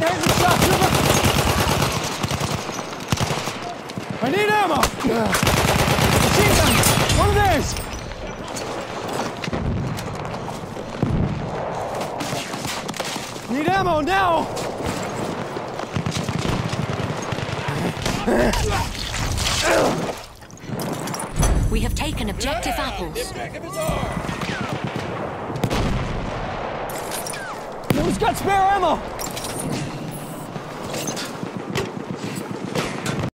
There's a shot! I need ammo! Machine gun! One of theirs! Need ammo now! We have taken objective yeah! apples. Who's got spare ammo?